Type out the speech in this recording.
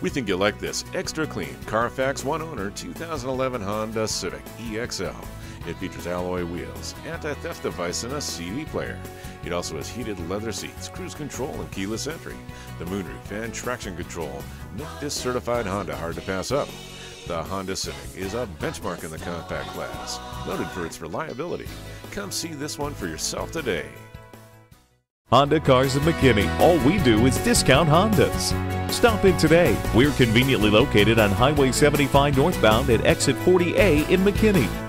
We think you'll like this extra clean Carfax One Owner 2011 Honda Civic EXL. It features alloy wheels, anti-theft device, and a CD player. It also has heated leather seats, cruise control, and keyless entry. The moonroof and traction control make this certified Honda hard to pass up. The Honda Civic is a benchmark in the compact class, noted for its reliability. Come see this one for yourself today. Honda Cars of McKinney. All we do is discount Hondas. Stop in today. We're conveniently located on Highway 75 northbound at exit 40A in McKinney.